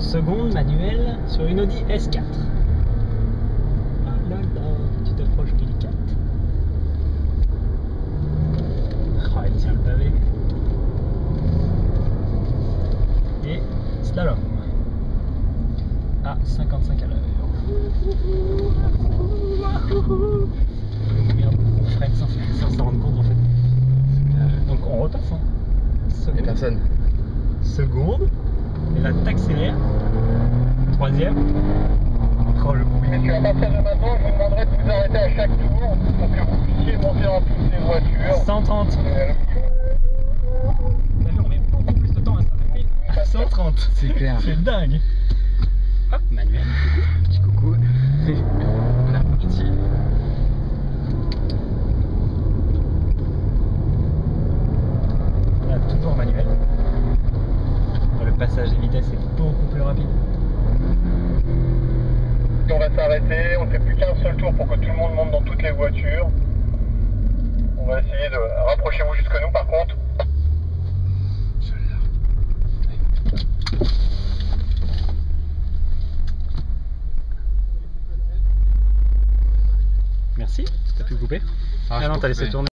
secondes manuel sur une Audi S4. Ah là là, petite approche délicate. Oh, il tient le pavé. Et slalom. À 55 à l'heure. Merde, on freine sans, sans s'en rendre compte en fait. Donc on repasse. Hein. Et Seconde. personne. Seconde. Et là, t'accélères. Troisième. Oh le bruit. Messieurs, à partir de maintenant, je vous demanderai de vous arrêter à chaque tour pour que vous puissiez monter en toutes les voitures. 130. Euh, T'as vu, on met beaucoup plus de temps à s'arrêter à 130. C'est clair. C'est dingue. Hop, manuel. Petit coucou. On est reparti. Là, toujours manuel. Le passage des vitesses est beaucoup plus rapide. On va s'arrêter, on ne fait plus qu'un seul tour pour que tout le monde monte dans toutes les voitures. On va essayer de... Rapprochez-vous jusque nous par contre. Merci. T'as pu couper? Ah, Ah non, t'as laissé tourner.